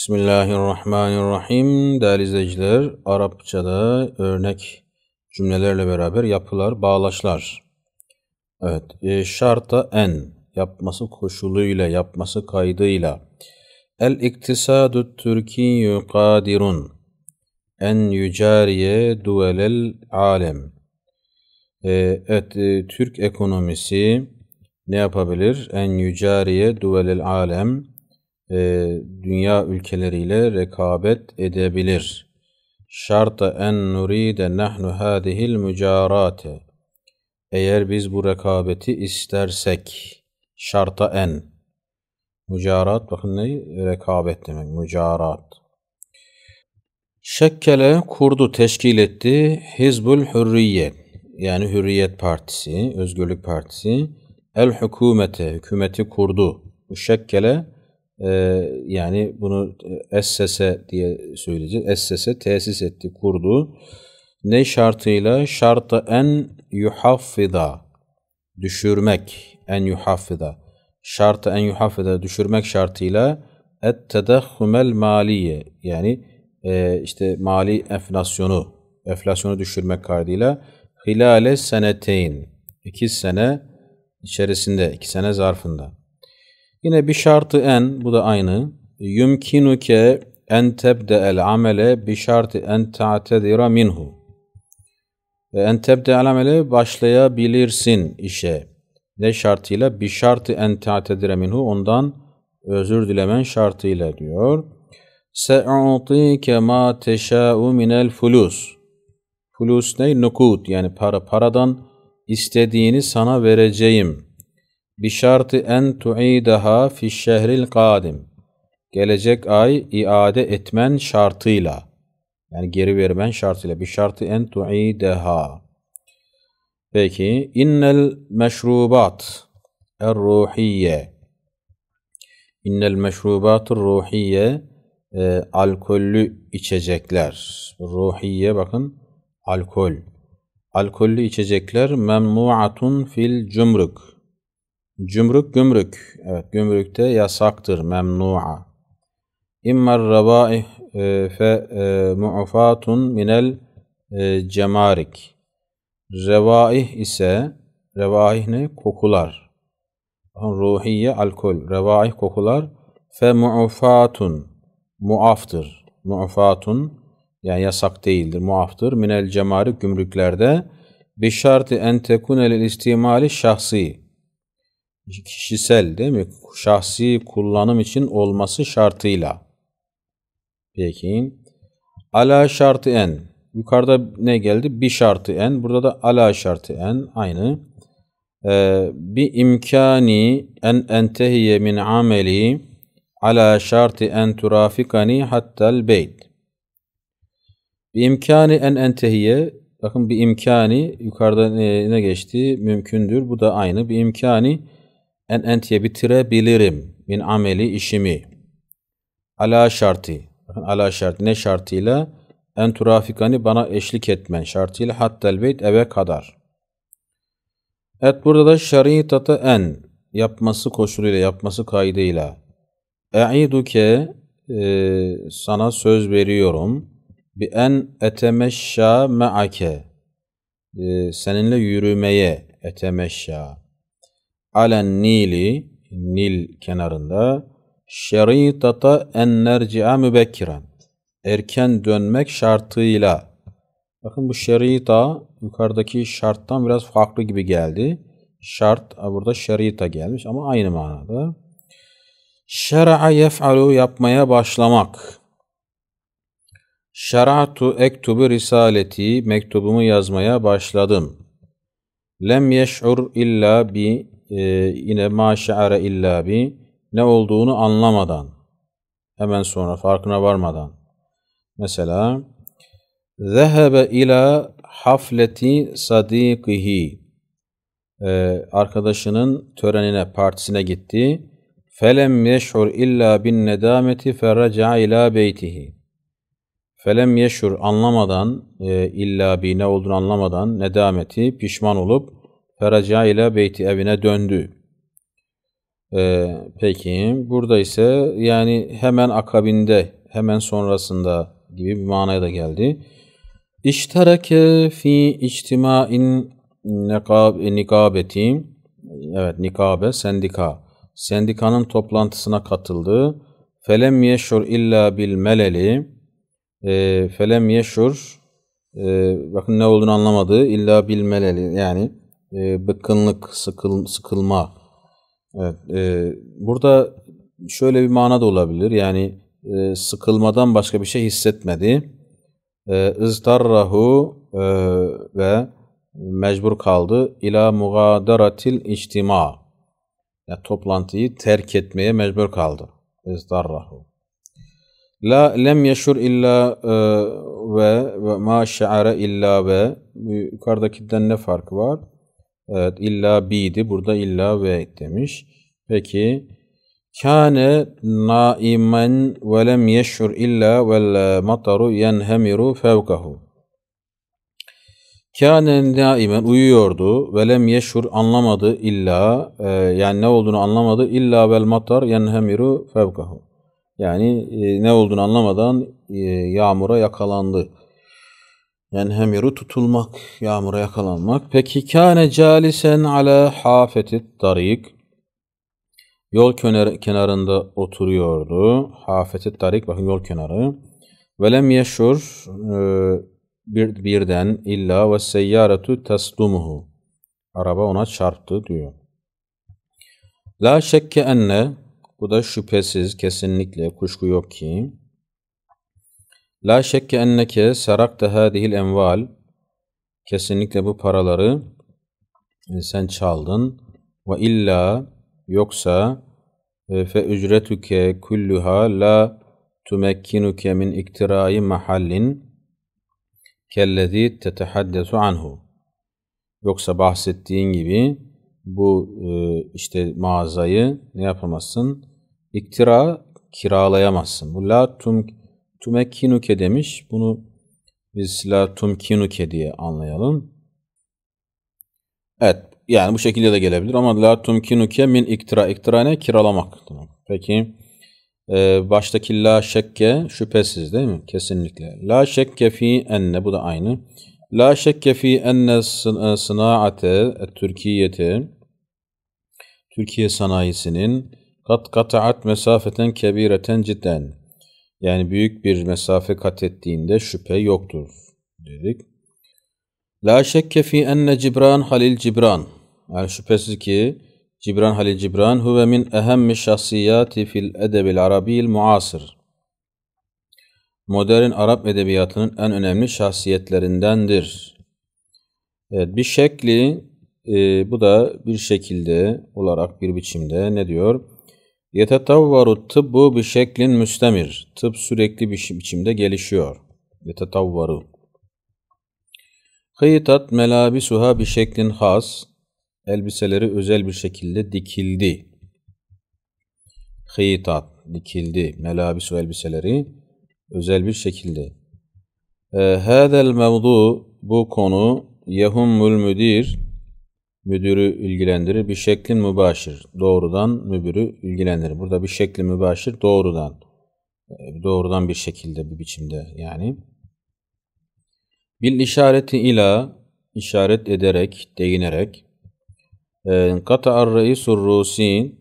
Bismillahirrahmanirrahim. Değerli izleyiciler, Arapçada örnek cümlelerle beraber yapılar, bağlaçlar. Evet, e, şarta en, yapması koşuluyla, yapması kaydıyla. El iktisadu Türkiyyü kadirun en yücariye duvelel alem. E, evet, e, Türk ekonomisi ne yapabilir? En yücariye duvelel alem e, dünya ülkeleriyle rekabet edebilir. Şarta en nuride nahnu hadihil mücarate. Eğer biz bu rekabeti istersek, şarta en. Mücarat, bakın ne? Rekabet demek, mücarat. Şekkele kurdu, teşkil etti. Hizbul Hürriyet, yani Hürriyet Partisi, Özgürlük Partisi. El hükümete, hükümeti kurdu. Bu şekkele, ee, yani bunu essese diye söyleyeceğiz. Essese tesis etti, kurdu. Ne şartıyla? Şartı en yuhaffida düşürmek, en yuhaffida. Şartı en yuhaffida düşürmek şartıyla et tedahhumel maliye yani e, işte mali enflasyonu enflasyonu düşürmek kaydıyla hilale seneteyn iki sene içerisinde iki sene zarfında Yine bir şartı en, bu da aynı. Yumkinuke en tebde'el amele bi şartı en ta'tedira minhu. En tebde'el amele başlayabilirsin işe. Ne şartıyla? Bir şartı en ta'tedira minhu. Ondan özür dilemen şartıyla diyor. Se'utike ma teşâ'u minel fulus. Fulus ne? Nukut yani para. Paradan istediğini sana vereceğim.'' Bişartı en tu'idaha fi şehril kadim. Gelecek ay iade etmen şartıyla. Yani geri vermen şartıyla. Bişartı en tu'idaha. Peki. innel meşrubat er-ruhiyye. İnnel meşrubat ruhiyye e, alkollü içecekler. Ruhiyye bakın alkol. Alkollü içecekler memnuatun fil cumruk Cumruk gümrük. Evet gümrükte yasaktır. Memnu'a. İmmar revaih e, fe e, mu'fatun minel e, cemarik. Revaih ise revaih ne? Kokular. Ruhiye alkol. Revaih kokular. Fe mu'fatun. Muaftır. Mu'fatun yani yasak değildir. Muaftır. Minel cemarik gümrüklerde. Bişartı en tekunel istimali şahsi kişisel değil mi? Şahsi kullanım için olması şartıyla. Peki. Ala şartı en. Yukarıda ne geldi? Bir şartı en. Burada da ala şartı en. Aynı. Ee, bir imkani en entehiye min ameli ala şartı en turafikani hattal beyt. Bir imkani en entehiye bakın bir imkani yukarıda ne, ne geçti? Mümkündür. Bu da aynı. Bir imkani en entiye bitirebilirim min ameli işimi. Ala şartı. Bakın ala şartı ne şartıyla? En turafikani bana eşlik etmen şartıyla hattel beyt eve kadar. Evet burada da şaritatı en yapması koşuluyla yapması kaydıyla. E'iduke e, sana söz veriyorum. Bi en etemeşşa me'ake e, seninle yürümeye etemeşşa alen nili Nil kenarında şeritata en nerci'a mübekkiren erken dönmek şartıyla bakın bu şerita yukarıdaki şarttan biraz farklı gibi geldi. Şart burada şerita gelmiş ama aynı manada. Şer'a yef'alu yapmaya başlamak. Şer'atu ektubu risaleti mektubumu yazmaya başladım. Lem yeş'ur illa bi e, yine ma şe'are illa bi ne olduğunu anlamadan hemen sonra farkına varmadan. Mesela zehebe ila hafleti sadikihi e, arkadaşının törenine partisine gitti. Felem yeş'ur illa bin nedameti ferraca ila beytihi felem yeşur anlamadan e, illa bi ne olduğunu anlamadan nedameti pişman olup Feraca ile beyti evine döndü. Ee, peki burada ise yani hemen akabinde, hemen sonrasında gibi bir manaya da geldi. İştereke fi içtimain nikabeti evet nikabe sendika sendikanın toplantısına katıldı. Felem yeşur illa bil meleli e, felem yeşur e, bakın ne olduğunu anlamadı illa bil meleli yani e, bıkkınlık sıkıl, sıkılma evet, e, burada şöyle bir mana da olabilir yani e, sıkılmadan başka bir şey hissetmedi e, ıztarrahu e, ve mecbur kaldı ila mugadaratil içtima yani toplantıyı terk etmeye mecbur kaldı. İzdarrahu. La lem yeşur illa e, ve, ve ma şe'are illa ve yukarıdakinden ne farkı var? Evet illa biydi. Burada illa ve demiş. Peki kâne naimen ve lem yeşur illa vel mataru yenhemiru fevkahu. Kâne daimen uyuyordu ve lem yeşur anlamadı illa e, yani ne olduğunu anlamadı illa vel matar yenhemiru fevkahu. Yani e, ne olduğunu anlamadan e, yağmura yakalandı. Yenhemiru tutulmak, yağmura yakalanmak. Peki kâne calisen ala hafetit tarik. Yol kenarında oturuyordu. Hafetit tarik bakın yol kenarı. Velem yeşur e, bir, birden illa ve seyyaretu teslumuhu. Araba ona çarptı diyor. La şekke enne bu da şüphesiz kesinlikle kuşku yok ki La şekke enneke serakte hadihil enval kesinlikle bu paraları e, sen çaldın ve illa yoksa e, fe ücretuke kulluha la tumekkinuke min iktirai mahallin kellezi tetehaddesu anhu. Yoksa bahsettiğin gibi bu e, işte mağazayı ne yapamazsın? İktira kiralayamazsın. Bu la tum tumekkinuke demiş. Bunu biz la tumkinuke diye anlayalım. Evet yani bu şekilde de gelebilir ama la tumkinuke min iktira. İktira ne? Kiralamak. Peki ee, baştaki la şekke şüphesiz değil mi? Kesinlikle. La şekke fi enne bu da aynı. La şekke fi enne e, sınaate Türkiye'te Türkiye sanayisinin kat kataat mesafeten kebireten cidden. Yani büyük bir mesafe kat ettiğinde şüphe yoktur dedik. La şekke fi enne Cibran Halil Cibran. Yani şüphesiz ki Cibran Halil Cibran huve min ehemmi şahsiyati fil edebil arabiyil muasır. Modern Arap edebiyatının en önemli şahsiyetlerindendir. Evet, bir şekli e, bu da bir şekilde olarak bir biçimde ne diyor? Yetetavvaru tıbbu bir şeklin müstemir. Tıp sürekli bir biçimde gelişiyor. Yetetavvaru. Hıytat melabisuha bir şeklin has elbiseleri özel bir şekilde dikildi. Hıytat, dikildi. Melabis elbiseleri özel bir şekilde. Hâzel mevdu, bu konu yehummul müdir, müdürü ilgilendirir. Bir şeklin mübaşir, doğrudan müdürü ilgilendirir. Burada bir şekli mübaşir doğrudan, doğrudan bir şekilde, bir biçimde yani. Bil işareti ila, işaret ederek, değinerek, Kata'ar reisur Rusi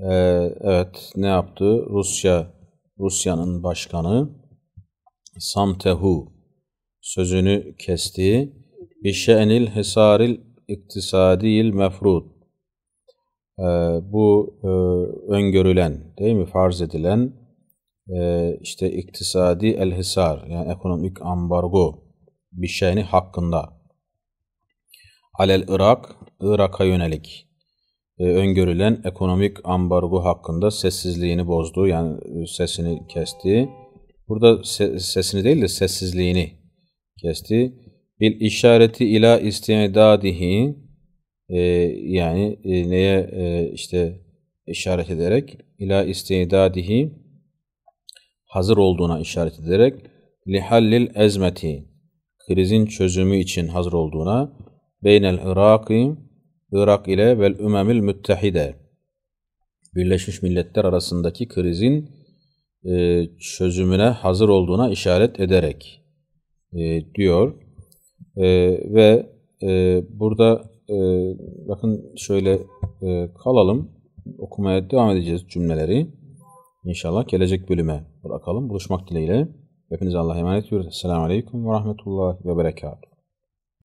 ee, evet ne yaptı? Rusya Rusya'nın başkanı Samtehu sözünü kesti. Bişe'nil hesaril iktisadiyil mefrud. Ee, bu e, öngörülen değil mi? Farz edilen e, işte iktisadi el hisar yani ekonomik ambargo bir şeyini hakkında alel Irak, Irak'a yönelik e, öngörülen ekonomik ambargo hakkında sessizliğini bozdu. Yani e, sesini kesti. Burada se sesini değil de sessizliğini kesti. Bil işareti ila istidadihi e, yani e, neye e, işte işaret ederek ila istidadihi hazır olduğuna işaret ederek lihallil ezmeti krizin çözümü için hazır olduğuna beynel Iraki Irak ile vel ümemil müttehide Birleşmiş Milletler arasındaki krizin e, çözümüne hazır olduğuna işaret ederek e, diyor. E, ve e, burada e, bakın şöyle e, kalalım. Okumaya devam edeceğiz cümleleri. İnşallah gelecek bölüme bırakalım. Buluşmak dileğiyle. Hepinize Allah'a emanet ediyoruz. Esselamu Aleyküm ve Rahmetullah ve Berekatuhu.